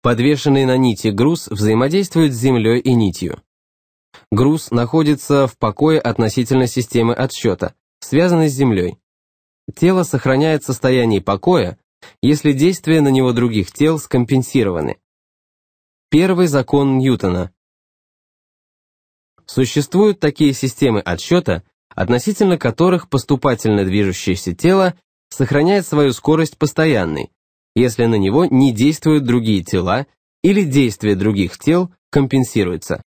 Подвешенный на нити груз взаимодействует с землей и нитью. Груз находится в покое относительно системы отсчета, связанной с землей. Тело сохраняет состояние покоя, если действия на него других тел скомпенсированы. Первый закон Ньютона. Существуют такие системы отсчета, относительно которых поступательно движущееся тело сохраняет свою скорость постоянной, если на него не действуют другие тела или действие других тел компенсируется.